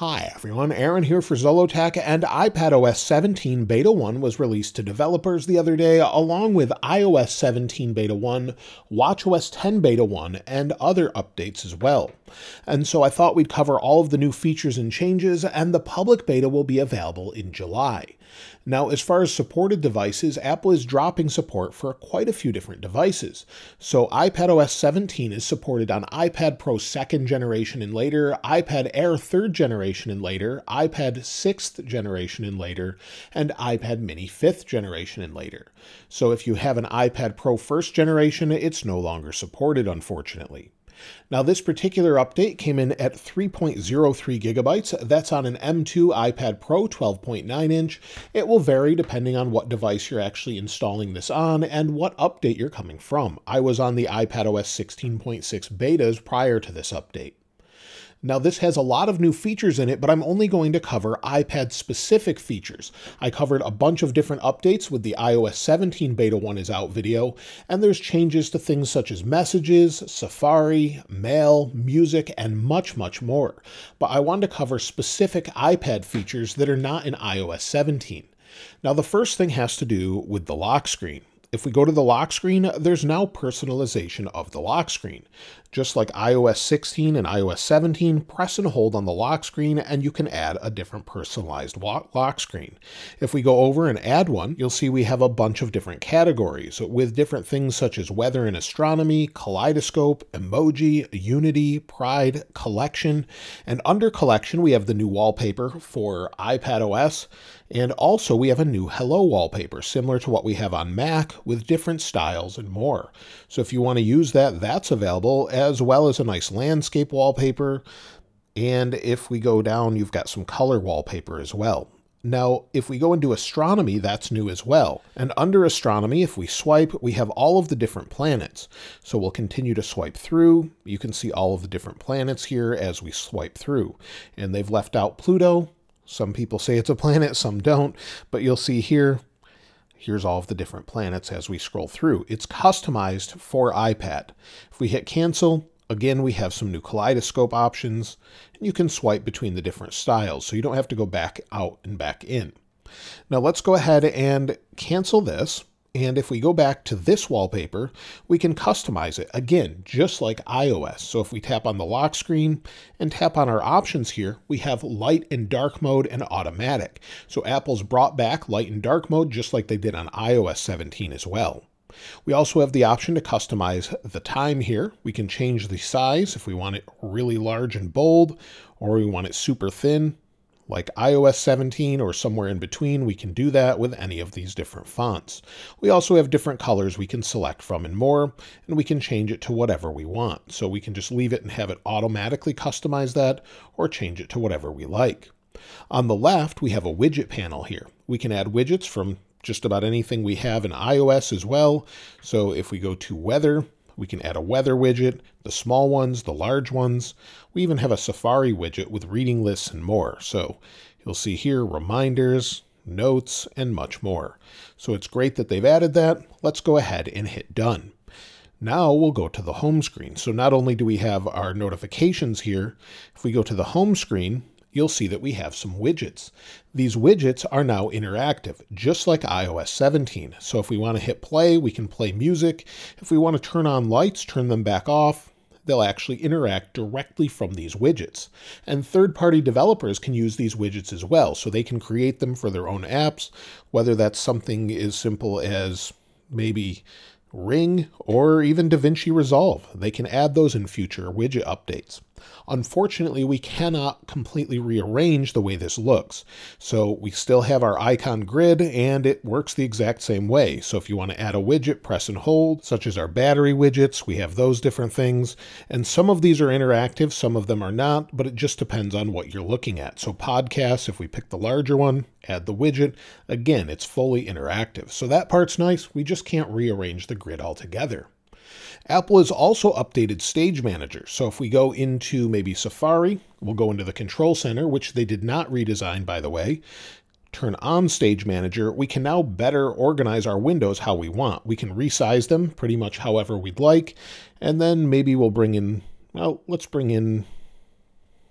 Hi everyone, Aaron here for Zollotech, and iPadOS 17 Beta 1 was released to developers the other day, along with iOS 17 Beta 1, WatchOS 10 Beta 1, and other updates as well. And so I thought we'd cover all of the new features and changes, and the public beta will be available in July. Now, as far as supported devices, Apple is dropping support for quite a few different devices. So iPadOS 17 is supported on iPad Pro 2nd generation and later, iPad Air 3rd generation and later, iPad 6th generation and later, and iPad Mini 5th generation and later. So if you have an iPad Pro 1st generation, it's no longer supported, unfortunately. Now, this particular update came in at 3.03 gigabytes. That's on an M2 iPad Pro 12.9 inch. It will vary depending on what device you're actually installing this on and what update you're coming from. I was on the iPadOS 16.6 betas prior to this update. Now, this has a lot of new features in it, but I'm only going to cover iPad specific features. I covered a bunch of different updates with the iOS 17 Beta 1 is out video, and there's changes to things such as messages, Safari, mail, music, and much, much more. But I wanted to cover specific iPad features that are not in iOS 17. Now, the first thing has to do with the lock screen. If we go to the lock screen, there's now personalization of the lock screen. Just like iOS 16 and iOS 17, press and hold on the lock screen and you can add a different personalized lock screen. If we go over and add one, you'll see we have a bunch of different categories with different things such as weather and astronomy, kaleidoscope, emoji, unity, pride, collection, and under collection we have the new wallpaper for iPad OS, and also we have a new hello wallpaper similar to what we have on Mac with different styles and more. So if you want to use that, that's available as well as a nice landscape wallpaper. And if we go down, you've got some color wallpaper as well. Now, if we go into astronomy, that's new as well. And under astronomy, if we swipe, we have all of the different planets. So we'll continue to swipe through. You can see all of the different planets here as we swipe through. And they've left out Pluto. Some people say it's a planet, some don't. But you'll see here, Here's all of the different planets as we scroll through. It's customized for iPad. If we hit cancel, again, we have some new kaleidoscope options, and you can swipe between the different styles, so you don't have to go back out and back in. Now let's go ahead and cancel this. And if we go back to this wallpaper, we can customize it again, just like iOS. So if we tap on the lock screen and tap on our options here, we have light and dark mode and automatic. So Apple's brought back light and dark mode just like they did on iOS 17 as well. We also have the option to customize the time here. We can change the size if we want it really large and bold, or we want it super thin like iOS 17 or somewhere in between, we can do that with any of these different fonts. We also have different colors we can select from and more, and we can change it to whatever we want. So we can just leave it and have it automatically customize that, or change it to whatever we like. On the left, we have a widget panel here. We can add widgets from just about anything we have in iOS as well. So if we go to weather, we can add a weather widget, the small ones, the large ones. We even have a Safari widget with reading lists and more. So you'll see here reminders, notes, and much more. So it's great that they've added that. Let's go ahead and hit done. Now we'll go to the home screen. So not only do we have our notifications here, if we go to the home screen, you'll see that we have some widgets. These widgets are now interactive, just like iOS 17. So if we want to hit play, we can play music. If we want to turn on lights, turn them back off, they'll actually interact directly from these widgets. And third-party developers can use these widgets as well, so they can create them for their own apps, whether that's something as simple as maybe Ring, or even DaVinci Resolve. They can add those in future widget updates. Unfortunately, we cannot completely rearrange the way this looks. So we still have our icon grid and it works the exact same way. So if you want to add a widget, press and hold, such as our battery widgets, we have those different things. And some of these are interactive, some of them are not, but it just depends on what you're looking at. So podcasts, if we pick the larger one, add the widget, again, it's fully interactive. So that part's nice. We just can't rearrange the grid altogether. Apple has also updated Stage Manager. So if we go into maybe Safari, we'll go into the Control Center, which they did not redesign, by the way. Turn on Stage Manager, we can now better organize our windows how we want. We can resize them pretty much however we'd like, and then maybe we'll bring in, well, let's bring in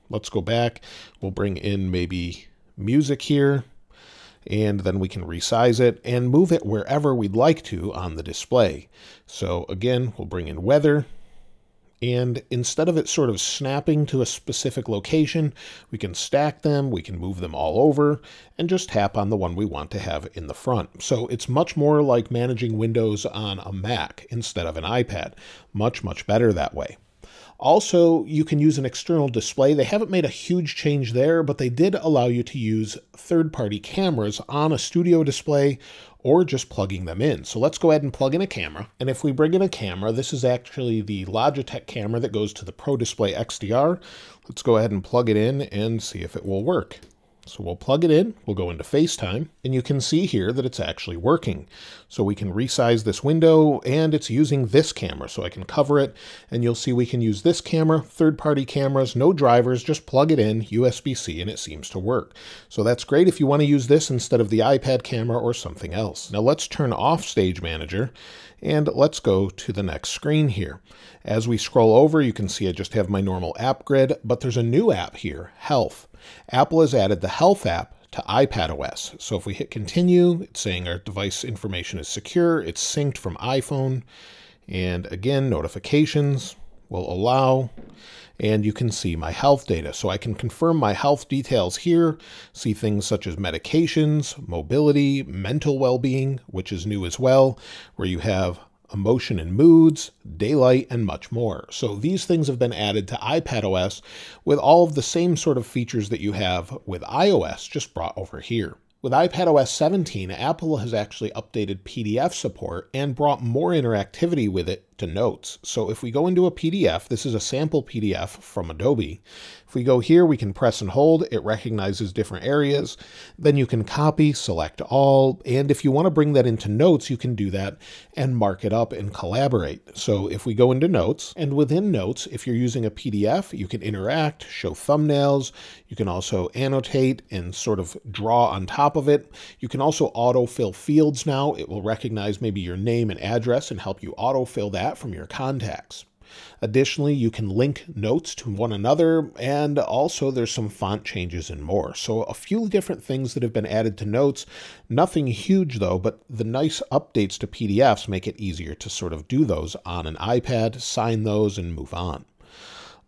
Let's go back. We'll bring in maybe music here, and then we can resize it and move it wherever we'd like to on the display. So again, we'll bring in weather, and instead of it sort of snapping to a specific location, we can stack them, we can move them all over, and just tap on the one we want to have in the front. So it's much more like managing windows on a Mac instead of an iPad. Much, much better that way. Also, you can use an external display. They haven't made a huge change there, but they did allow you to use third-party cameras on a studio display or just plugging them in. So let's go ahead and plug in a camera. And if we bring in a camera, this is actually the Logitech camera that goes to the Pro Display XDR. Let's go ahead and plug it in and see if it will work. So we'll plug it in, we'll go into FaceTime, and you can see here that it's actually working. So we can resize this window, and it's using this camera, so I can cover it, and you'll see we can use this camera, third-party cameras, no drivers, just plug it in, USB-C, and it seems to work. So that's great if you want to use this instead of the iPad camera or something else. Now let's turn off Stage Manager, and let's go to the next screen here. As we scroll over, you can see I just have my normal app grid, but there's a new app here, Health. Apple has added the Health app to iPad OS. So if we hit continue, it's saying our device information is secure, it's synced from iPhone, and again, notifications will allow, and you can see my health data. So I can confirm my health details here, see things such as medications, mobility, mental well-being, which is new as well, where you have emotion and moods, daylight, and much more. So these things have been added to iPadOS with all of the same sort of features that you have with iOS, just brought over here. With iPadOS 17, Apple has actually updated PDF support and brought more interactivity with it to notes. So if we go into a PDF, this is a sample PDF from Adobe. If we go here, we can press and hold. It recognizes different areas. Then you can copy, select all, and if you want to bring that into notes, you can do that and mark it up and collaborate. So if we go into notes, and within notes, if you're using a PDF, you can interact, show thumbnails. You can also annotate and sort of draw on top of it. You can also autofill fields now. It will recognize maybe your name and address and help you autofill that that from your contacts. Additionally, you can link notes to one another, and also there's some font changes and more. So a few different things that have been added to notes. Nothing huge though, but the nice updates to PDFs make it easier to sort of do those on an iPad, sign those, and move on.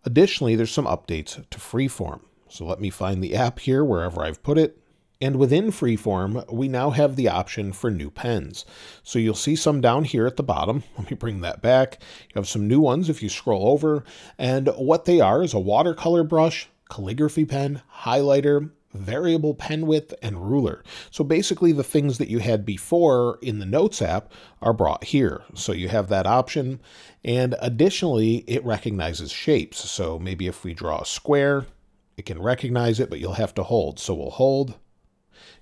Additionally, there's some updates to Freeform. So let me find the app here wherever I've put it. And within Freeform, we now have the option for new pens. So you'll see some down here at the bottom. Let me bring that back. You have some new ones if you scroll over. And what they are is a watercolor brush, calligraphy pen, highlighter, variable pen width, and ruler. So basically the things that you had before in the Notes app are brought here. So you have that option. And additionally, it recognizes shapes. So maybe if we draw a square, it can recognize it, but you'll have to hold. So we'll hold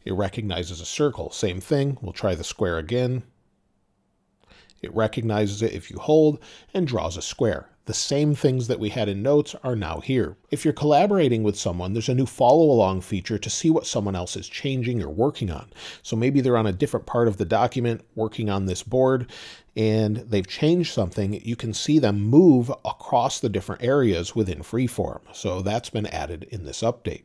it recognizes a circle. Same thing. We'll try the square again. It recognizes it if you hold and draws a square. The same things that we had in notes are now here. If you're collaborating with someone, there's a new follow along feature to see what someone else is changing or working on. So maybe they're on a different part of the document working on this board and they've changed something. You can see them move across the different areas within Freeform. So that's been added in this update.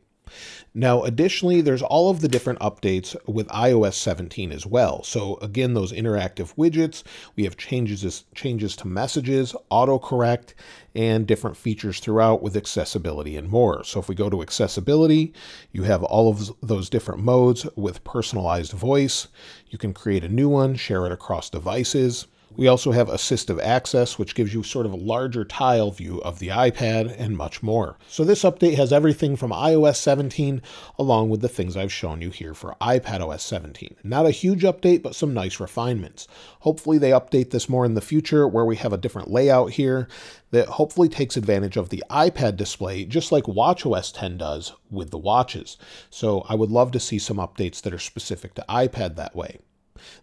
Now, additionally, there's all of the different updates with iOS 17 as well. So again, those interactive widgets, we have changes, changes to messages, autocorrect, and different features throughout with accessibility and more. So if we go to accessibility, you have all of those different modes with personalized voice. You can create a new one, share it across devices. We also have assistive access, which gives you sort of a larger tile view of the iPad and much more. So this update has everything from iOS 17 along with the things I've shown you here for iPadOS 17. Not a huge update, but some nice refinements. Hopefully they update this more in the future where we have a different layout here that hopefully takes advantage of the iPad display, just like WatchOS 10 does with the watches. So I would love to see some updates that are specific to iPad that way.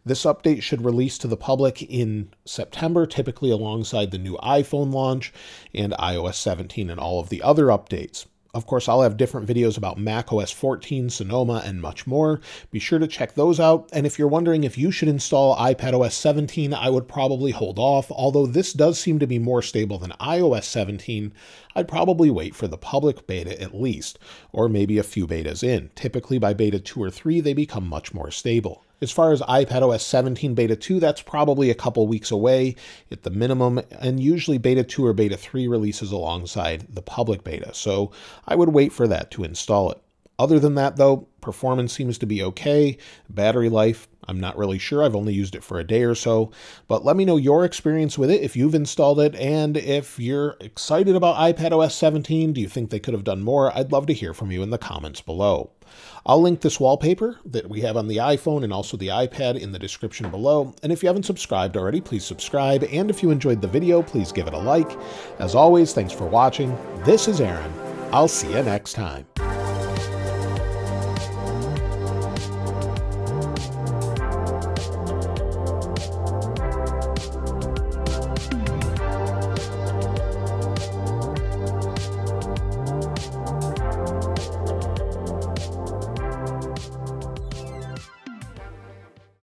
This update should release to the public in September, typically alongside the new iPhone launch and iOS 17 and all of the other updates. Of course, I'll have different videos about macOS 14, Sonoma, and much more. Be sure to check those out. And if you're wondering if you should install iPadOS 17, I would probably hold off. Although this does seem to be more stable than iOS 17, I'd probably wait for the public beta at least, or maybe a few betas in. Typically by beta 2 or 3, they become much more stable. As far as iPadOS 17 Beta 2, that's probably a couple weeks away at the minimum, and usually Beta 2 or Beta 3 releases alongside the public beta, so I would wait for that to install it. Other than that, though, performance seems to be okay. Battery life, I'm not really sure. I've only used it for a day or so. But let me know your experience with it if you've installed it and if you're excited about iPadOS 17. Do you think they could have done more? I'd love to hear from you in the comments below. I'll link this wallpaper that we have on the iPhone and also the iPad in the description below. And if you haven't subscribed already, please subscribe. And if you enjoyed the video, please give it a like. As always, thanks for watching. This is Aaron. I'll see you next time.